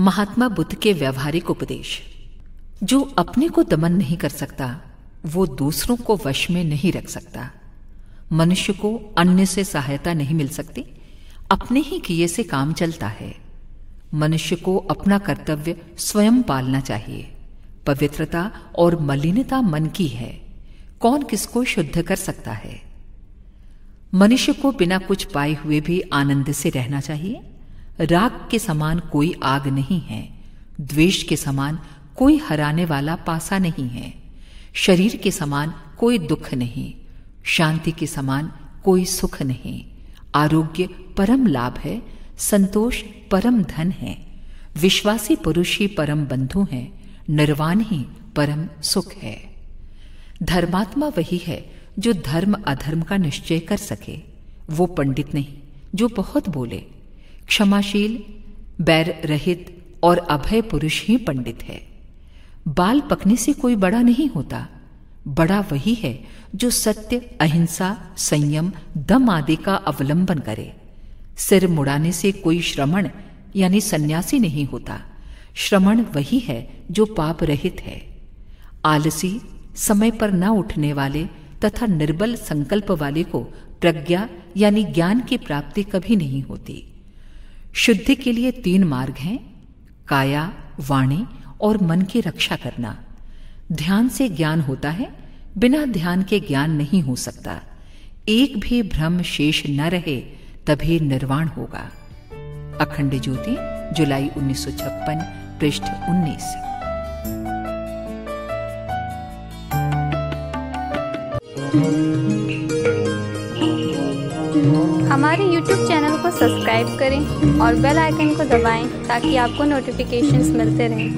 महात्मा बुद्ध के व्यवहारिक उपदेश। जो अपने को दमन नहीं कर सकता, वो दूसरों को वश में नहीं रख सकता। मनुष्य को अन्य से सहायता नहीं मिल सकती, अपने ही किए से काम चलता है। मनुष्य को अपना कर्तव्य स्वयं पालना चाहिए। पवित्रता और मलिनता मन की है। कौन किसको शुद्ध कर सकता है? मनुष्य को बिना कुछ पाए हुए भी आनंद से रहना चाहिए। राग के समान कोई आग नहीं है, द्वेष के समान कोई हराने वाला पासा नहीं है, शरीर के समान कोई दुख नहीं, शांति के समान कोई सुख नहीं, आरोग्य परम लाभ है, संतोष परम धन है, विश्वासी पुरुष ही परम बंधु है, निर्वाण ही परम सुख है। धर्मात्मा वही है जो धर्म अधर्म का निश्चय कर सके, वो पंडित नहीं, जो बहुत बोले। क्षमाशील बैर रहित और अभय पुरुष ही पंडित है। बाल पकने से कोई बड़ा नहीं होता। बड़ा वही है जो सत्य, अहिंसा, संयम, दम आदि का अवलंबन करे। सिर मुड़ाने से कोई श्रमण, यानी सन्यासी नहीं होता। श्रमण वही है जो पाप रहित है। आलसी, समय पर न उठने वाले तथा निर्बल संकल्प वाले को प्रज्ञा, यानी ज्ञान की प्राप्ति कभी नहीं होती। शुद्धि के लिए तीन मार्ग हैं, काया, वाणी और मन की रक्षा करना। ध्यान से ज्ञान होता है, बिना ध्यान के ज्ञान नहीं हो सकता। एक भी भ्रम शेष न रहे, तभी निर्वाण होगा। अखंड ज्योति, जुलाई 1956 पृष्ठ 19 हमारे YouTube चैनल को सब्सक्राइब करें और बेल आइकन को दबाएँ ताकि आपको नोटिफिकेशंस मिलते रहें।